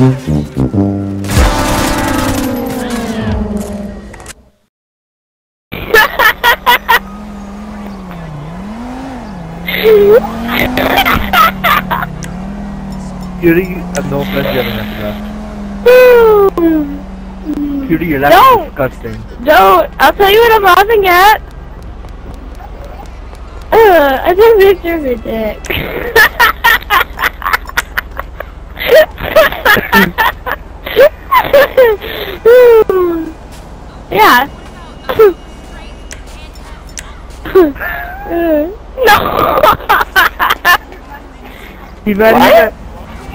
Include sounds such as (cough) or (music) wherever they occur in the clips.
Cutie, I'm no offense, you haven't left. Cutie, your laugh No. is disgusting. Don't. I'll tell you what I'm laughing at. Uh, I took a picture of your dick. (laughs) (laughs) yeah. (laughs) no. He mad,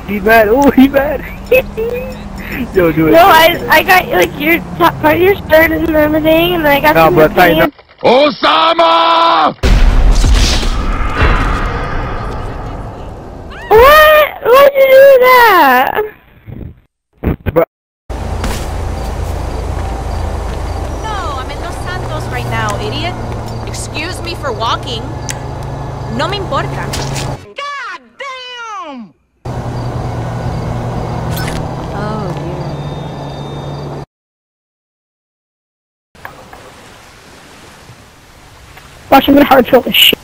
he mad. Oh, he mad. (laughs) Yo, do it. No, I I got like your top part of your skirt and everything, and then I got No, some but tighten pants. Osama! What? Why'd you do that? No, I'm in Los Santos right now, idiot. Excuse me for walking. No me importa. God damn! Oh dear. Watch, I'm gonna hard fill this shit.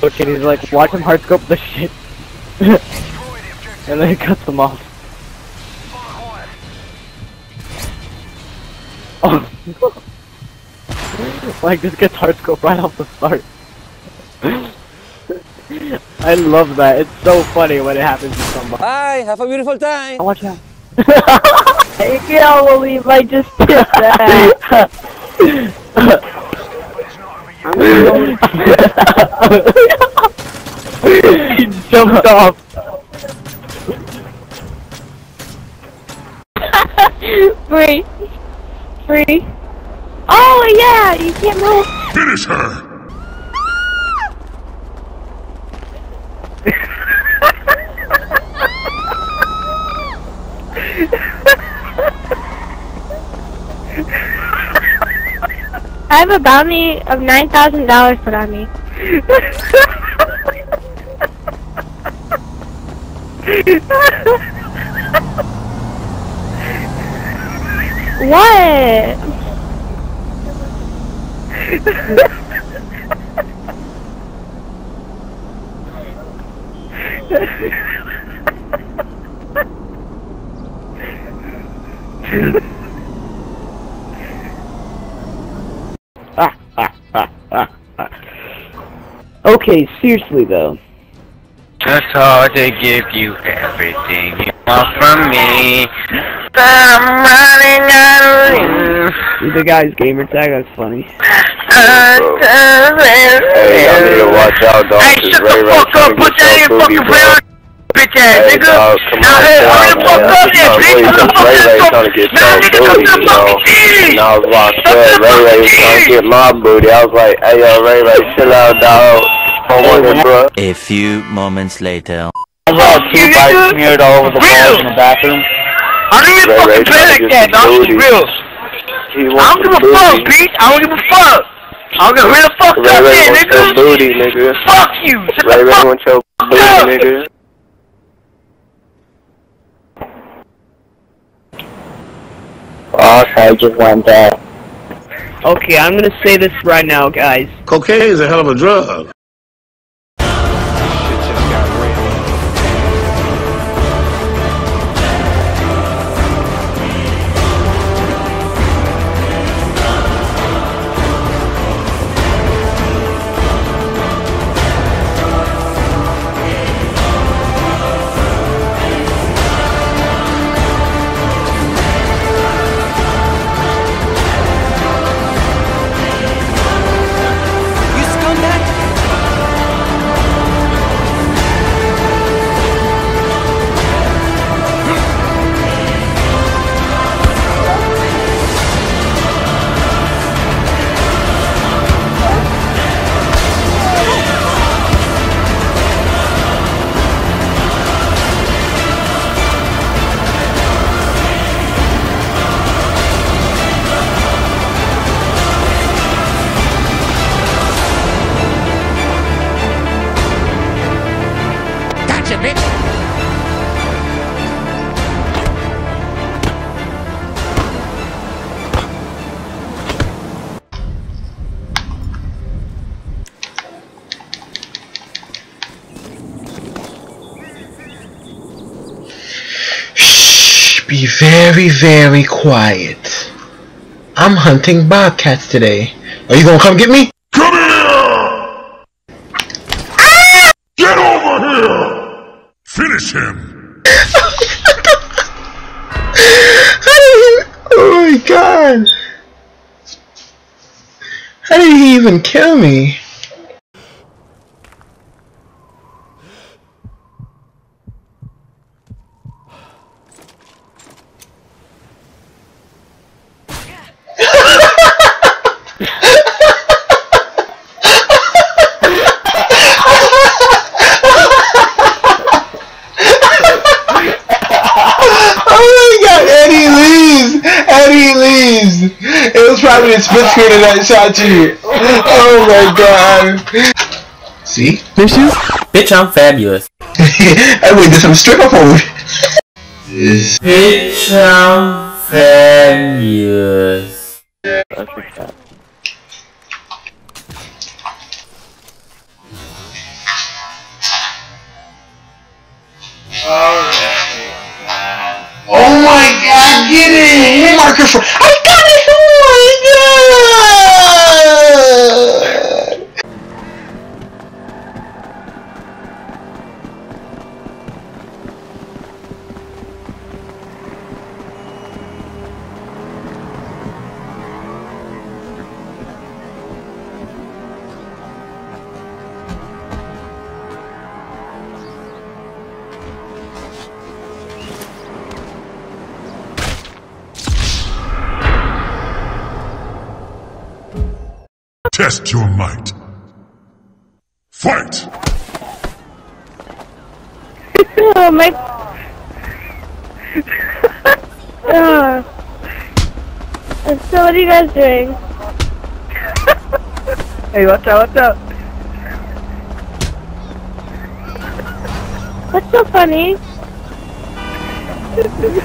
Okay, he's like, watch him hard scope the shit. (laughs) and then he cuts them off. (laughs) Oh. (laughs) like, this gets hard scope right off the start. I love that. It's so funny when it happens to somebody. Bye. Have a beautiful time. Watch out. I can't believe I just did that. he jumped off. Free. Free. Oh yeah, you can't move. Finish her! I have a bounty of nine thousand dollars put on me. what? (laughs) Okay, seriously though. Just hard to give you everything you want from me. But I'm running out of The guy's gamer tag, that's funny. Hey, Hey, y'all need to watch out, dog. Hey, 'cause shut Ray the fuck trying up, to put get that in your fucking bro. bitch ass Hey, nigga. dog, come Now, on, hey, chill hurry the fuck up there, bitch. boy, Come the fuck Ray to Ray trying to get Now, some nigga, come booty, you know. And I was locked up. Ray Ray was trying to get my booty. I was like, hey, yo, Ray Ray, chill out, dog. Come. A few moments later. I saw two bites smeared all over the walls in the bathroom. I don't even Ray Ray fucking play like that, dog. booty. For real. I don't give a some fuck, bitch. I don't give a fuck. I don't give a real fuck Ray up Ray there, nigga. booty, nigga. Fuck you. Shut Ray the Ray fuck wants your booty, up. nigga. Oh, I just went there. Okay, I'm gonna say this right now, guys. Cocaine is a hell of a drug. Be very, very quiet. I'm hunting bobcats today. Are you gonna come get me? Come here! Get over here! Finish him! Oh my god! How did he even kill me? Oh my god, Eddie leaves! Eddie leaves! It was probably the split screen that shot you. Oh my god. See? Bitches? Bitch, I'm fabulous. hey, wait, there's some stripper food. This Bitch, I'm fabulous. Oh my god, get it! Hit marker for I Test your might. Fight! Oh my. uh, so what are you guys doing? Hey, watch out, watch out. What's so funny? (laughs)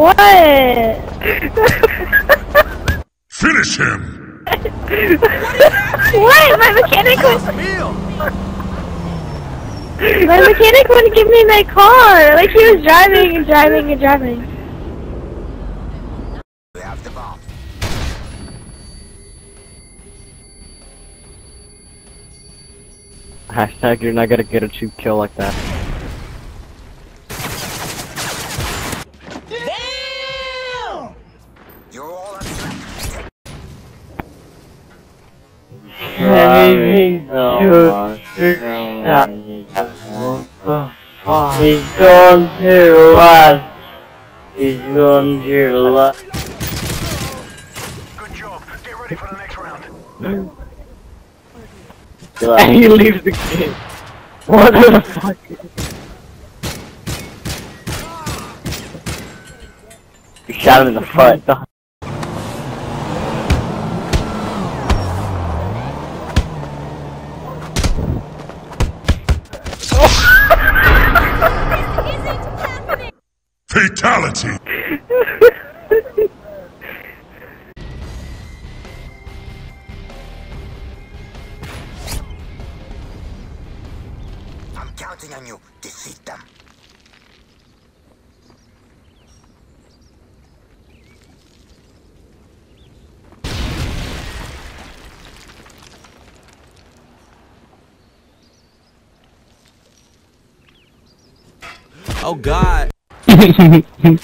what? Finish him! (laughs) what? My mechanic was. My mechanic wouldn't give me my car. Like he was driving and driving and driving. Hashtag you're not gonna get a cheap kill like that. Anything to He's going to us. He's going to us. And he leaves the game. What the fuck? You shot him in the foot. Fatality! I'm counting on you. Defeat them. Oh God. Hmm hmm hmm hmm